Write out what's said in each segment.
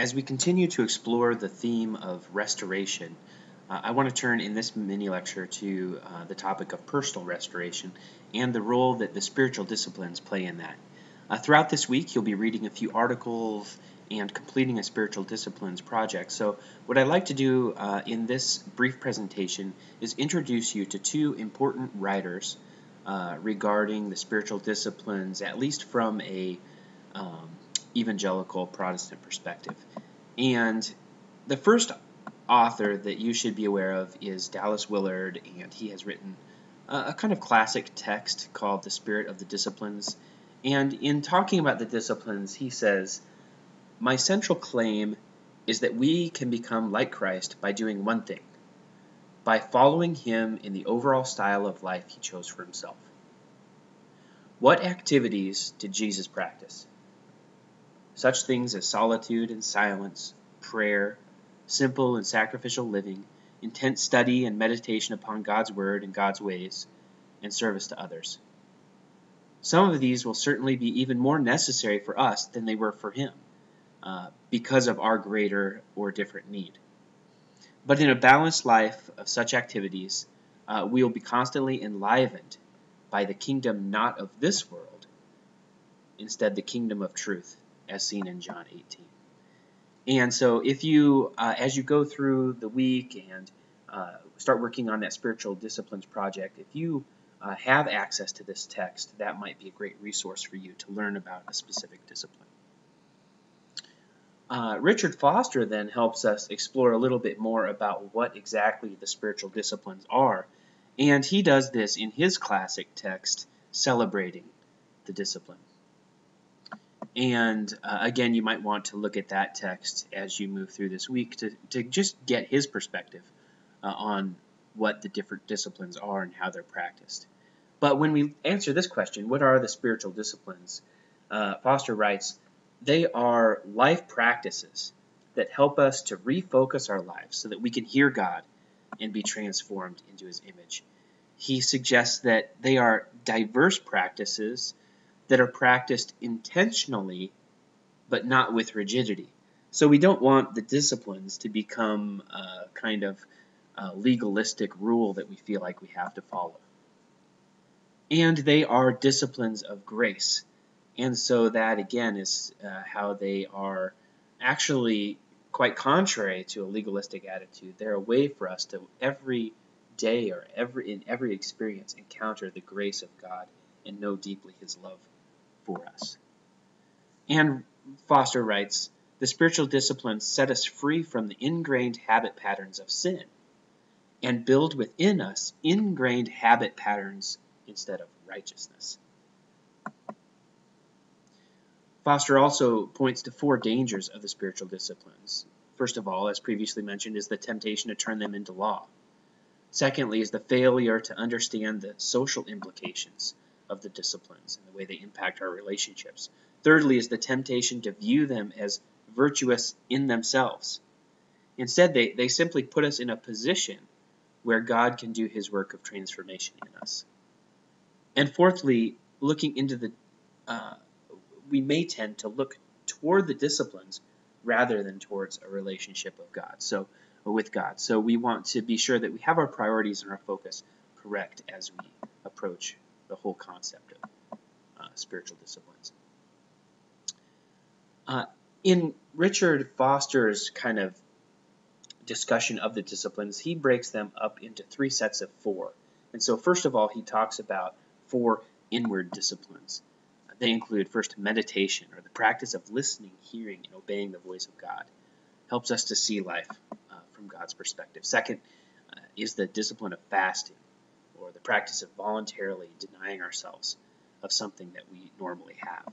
As we continue to explore the theme of restoration, uh, I want to turn in this mini lecture to uh, the topic of personal restoration and the role that the spiritual disciplines play in that. Uh, throughout this week, you'll be reading a few articles and completing a spiritual disciplines project. So, what I'd like to do uh, in this brief presentation is introduce you to two important writers uh, regarding the spiritual disciplines, at least from a um, evangelical Protestant perspective. And the first author that you should be aware of is Dallas Willard, and he has written a, a kind of classic text called The Spirit of the Disciplines. And in talking about the disciplines, he says, My central claim is that we can become like Christ by doing one thing by following him in the overall style of life he chose for himself. What activities did Jesus practice? Such things as solitude and silence, prayer, simple and sacrificial living, intense study and meditation upon God's Word and God's ways, and service to others. Some of these will certainly be even more necessary for us than they were for him, uh, because of our greater or different need. But in a balanced life of such activities, uh, we will be constantly enlivened by the kingdom not of this world, instead, the kingdom of truth, as seen in John 18. And so, if you, uh, as you go through the week and uh, start working on that spiritual disciplines project, if you uh, have access to this text, that might be a great resource for you to learn about a specific discipline. Uh, Richard Foster then helps us explore a little bit more about what exactly the spiritual disciplines are, and he does this in his classic text, Celebrating the Discipline. And uh, again, you might want to look at that text as you move through this week to, to just get his perspective uh, on what the different disciplines are and how they're practiced. But when we answer this question, what are the spiritual disciplines? Uh, Foster writes, they are life practices that help us to refocus our lives so that we can hear God and be transformed into his image. He suggests that they are diverse practices that are practiced intentionally but not with rigidity. So we don't want the disciplines to become a kind of a legalistic rule that we feel like we have to follow. And they are disciplines of grace. And so that again is uh, how they are actually quite contrary to a legalistic attitude. They're a way for us to every day or every in every experience encounter the grace of God and know deeply his love for us. And Foster writes, the spiritual disciplines set us free from the ingrained habit patterns of sin and build within us ingrained habit patterns instead of righteousness. Foster also points to four dangers of the spiritual disciplines. First of all, as previously mentioned, is the temptation to turn them into law. Secondly, is the failure to understand the social implications of the disciplines and the way they impact our relationships. Thirdly, is the temptation to view them as virtuous in themselves. Instead, they, they simply put us in a position where God can do his work of transformation in us. And fourthly, looking into the, uh, we may tend to look toward the disciplines rather than towards a relationship of God. So, with God. So we want to be sure that we have our priorities and our focus correct as we approach the whole concept of uh, spiritual disciplines. Uh, in Richard Foster's kind of discussion of the disciplines, he breaks them up into three sets of four. And so, first of all, he talks about four inward disciplines. They include first meditation, or the practice of listening, hearing, and obeying the voice of God. Helps us to see life uh, from God's perspective. Second uh, is the discipline of fasting, or the practice of voluntarily denying ourselves of something that we normally have.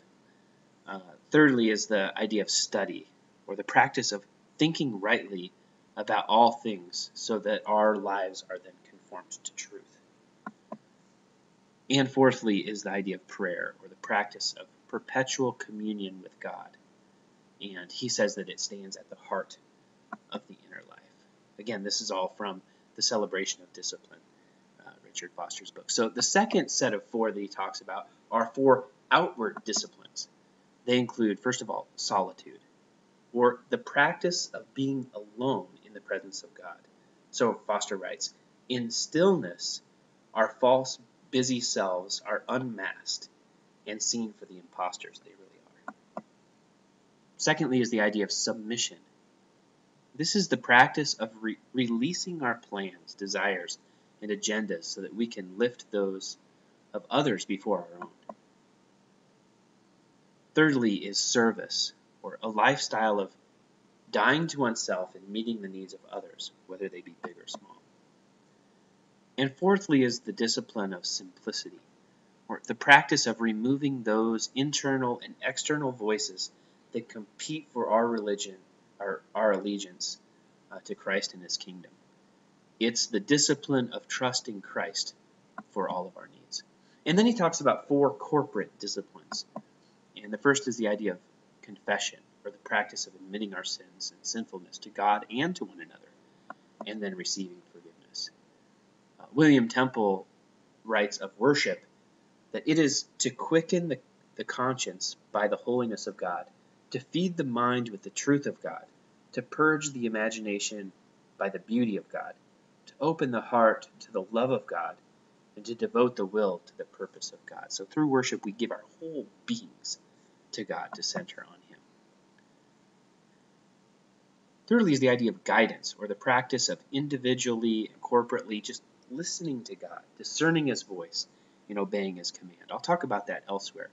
Uh, thirdly is the idea of study, or the practice of thinking rightly about all things so that our lives are then conformed to truth. And fourthly is the idea of prayer, or the practice of perpetual communion with God. And he says that it stands at the heart of the inner life. Again, this is all from the celebration of discipline, Richard Foster's book. So the second set of four that he talks about are four outward disciplines. They include, first of all, solitude or the practice of being alone in the presence of God. So Foster writes, in stillness, our false, busy selves are unmasked and seen for the impostors they really are. Secondly, is the idea of submission. This is the practice of re releasing our plans, desires, and agendas so that we can lift those of others before our own. Thirdly, is service, or a lifestyle of dying to oneself and meeting the needs of others, whether they be big or small. And fourthly, is the discipline of simplicity, or the practice of removing those internal and external voices that compete for our religion, our, our allegiance uh, to Christ and His kingdom. It's the discipline of trusting Christ for all of our needs. And then he talks about four corporate disciplines. And the first is the idea of confession, or the practice of admitting our sins and sinfulness to God and to one another, and then receiving forgiveness. Uh, William Temple writes of worship that it is to quicken the, the conscience by the holiness of God, to feed the mind with the truth of God, to purge the imagination by the beauty of God, to open the heart to the love of God, and to devote the will to the purpose of God. So through worship, we give our whole beings to God to center on Him. Thirdly, is the idea of guidance, or the practice of individually and corporately just listening to God, discerning His voice, and obeying his command. I'll talk about that elsewhere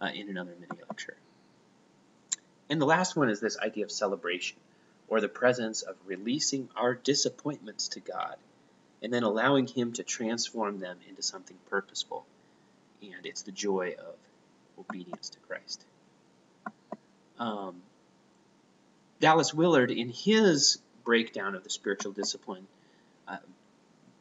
uh, in another mini lecture. And the last one is this idea of celebration, or the presence of releasing our disappointments to God and then allowing Him to transform them into something purposeful. And it's the joy of obedience to Christ. Um, Dallas Willard, in his breakdown of the spiritual discipline, uh,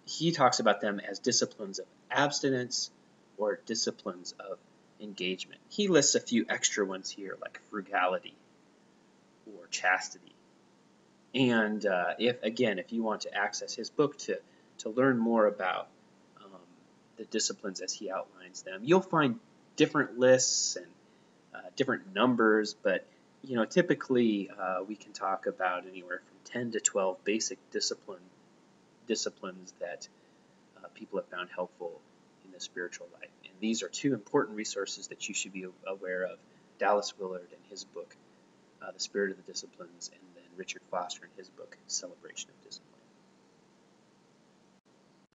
he talks about them as disciplines of abstinence, or disciplines of engagement. He lists a few extra ones here, like frugality or chastity. And uh, if again, if you want to access his book to to learn more about um, the disciplines as he outlines them, you'll find different lists and uh, different numbers. But you know, typically uh, we can talk about anywhere from 10 to 12 basic discipline disciplines that uh, people have found helpful in the spiritual life. And these are two important resources that you should be aware of. Dallas Willard and his book, uh, The Spirit of the Disciplines, and Richard Foster in his book, Celebration of Discipline.